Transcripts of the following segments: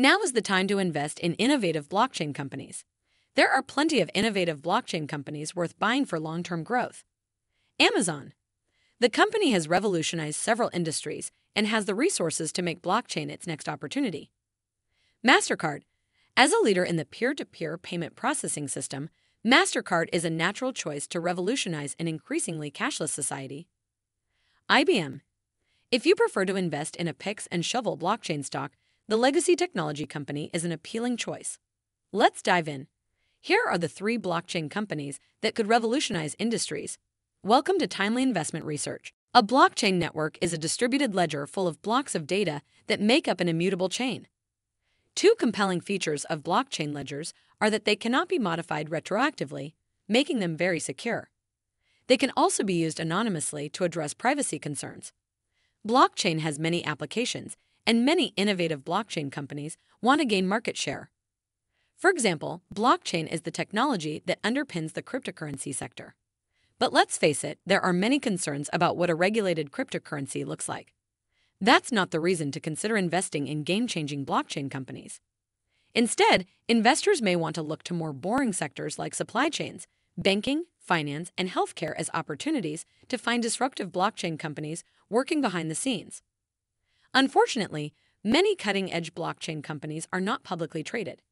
Now is the time to invest in innovative blockchain companies. There are plenty of innovative blockchain companies worth buying for long term growth. Amazon. The company has revolutionized several industries and has the resources to make blockchain its next opportunity. MasterCard. As a leader in the peer to peer payment processing system, MasterCard is a natural choice to revolutionize an increasingly cashless society. IBM. If you prefer to invest in a picks and shovel blockchain stock, the Legacy Technology Company is an appealing choice. Let's dive in. Here are the three blockchain companies that could revolutionize industries. Welcome to Timely Investment Research. A blockchain network is a distributed ledger full of blocks of data that make up an immutable chain. Two compelling features of blockchain ledgers are that they cannot be modified retroactively, making them very secure. They can also be used anonymously to address privacy concerns. Blockchain has many applications, and many innovative blockchain companies want to gain market share. For example, blockchain is the technology that underpins the cryptocurrency sector. But let's face it, there are many concerns about what a regulated cryptocurrency looks like. That's not the reason to consider investing in game changing blockchain companies. Instead, investors may want to look to more boring sectors like supply chains, banking, finance, and healthcare as opportunities to find disruptive blockchain companies working behind the scenes. Unfortunately, many cutting edge blockchain companies are not publicly traded.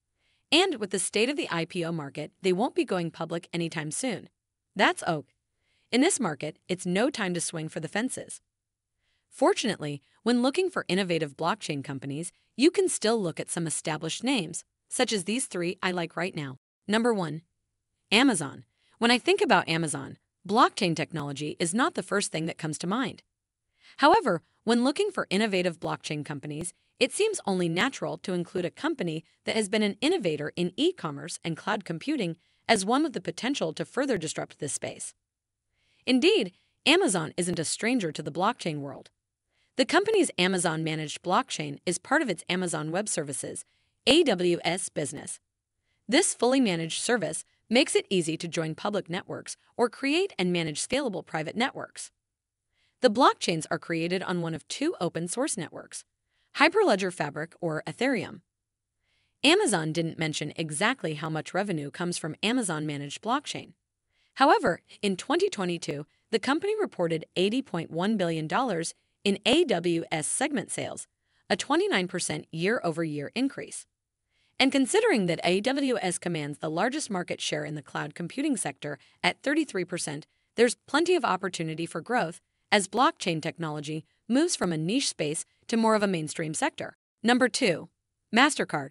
And with the state of the IPO market, they won't be going public anytime soon. That's Oak. In this market, it's no time to swing for the fences. Fortunately, when looking for innovative blockchain companies, you can still look at some established names, such as these three I like right now. Number one, Amazon. When I think about Amazon, blockchain technology is not the first thing that comes to mind. However, when looking for innovative blockchain companies, it seems only natural to include a company that has been an innovator in e commerce and cloud computing as one with the potential to further disrupt this space. Indeed, Amazon isn't a stranger to the blockchain world. The company's Amazon managed blockchain is part of its Amazon Web Services, AWS business. This fully managed service makes it easy to join public networks or create and manage scalable private networks. The blockchains are created on one of two open source networks Hyperledger Fabric or Ethereum. Amazon didn't mention exactly how much revenue comes from Amazon managed blockchain. However, in 2022, the company reported $80.1 billion in AWS segment sales, a 29% year over year increase. And considering that AWS commands the largest market share in the cloud computing sector at 33%, there's plenty of opportunity for growth as blockchain technology moves from a niche space to more of a mainstream sector. Number two, MasterCard.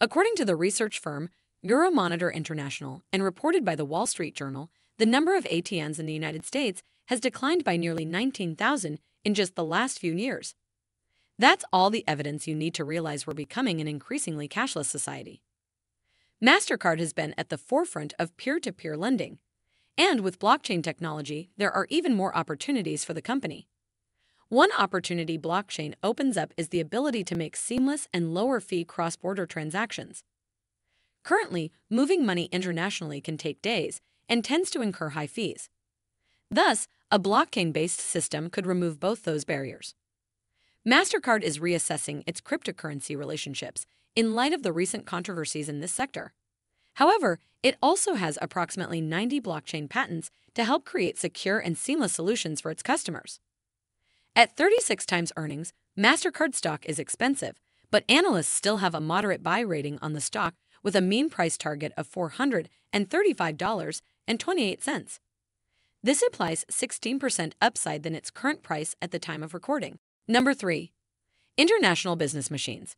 According to the research firm Euromonitor International and reported by the Wall Street Journal, the number of ATMs in the United States has declined by nearly 19,000 in just the last few years. That's all the evidence you need to realize we're becoming an increasingly cashless society. MasterCard has been at the forefront of peer to peer lending, and with blockchain technology, there are even more opportunities for the company. One opportunity blockchain opens up is the ability to make seamless and lower fee cross border transactions. Currently, moving money internationally can take days and tends to incur high fees. Thus, a blockchain based system could remove both those barriers. MasterCard is reassessing its cryptocurrency relationships in light of the recent controversies in this sector. However, it also has approximately 90 blockchain patents to help create secure and seamless solutions for its customers. At 36 times earnings, MasterCard stock is expensive, but analysts still have a moderate buy rating on the stock with a mean price target of $435.28. This implies 16% upside than its current price at the time of recording. Number 3. International Business Machines.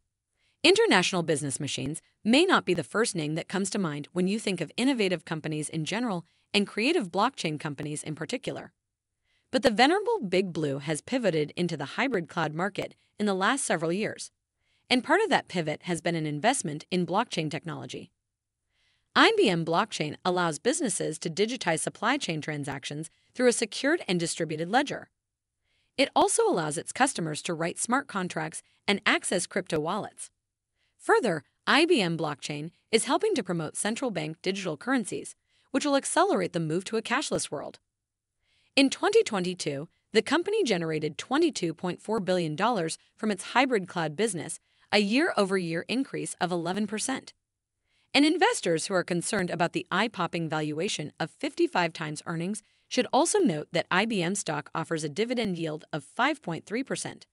International Business Machines may not be the first name that comes to mind when you think of innovative companies in general and creative blockchain companies in particular. But the venerable Big Blue has pivoted into the hybrid cloud market in the last several years, and part of that pivot has been an investment in blockchain technology. IBM Blockchain allows businesses to digitize supply chain transactions through a secured and distributed ledger. It also allows its customers to write smart contracts and access crypto wallets. Further, IBM Blockchain is helping to promote central bank digital currencies, which will accelerate the move to a cashless world. In 2022, the company generated $22.4 billion from its hybrid cloud business, a year over year increase of 11%. And investors who are concerned about the eye popping valuation of 55 times earnings should also note that IBM stock offers a dividend yield of 5.3%,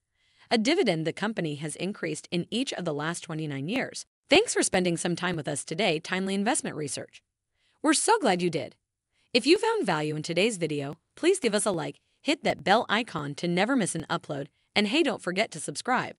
a dividend the company has increased in each of the last 29 years. Thanks for spending some time with us today, Timely Investment Research. We're so glad you did. If you found value in today's video, please give us a like, hit that bell icon to never miss an upload, and hey, don't forget to subscribe.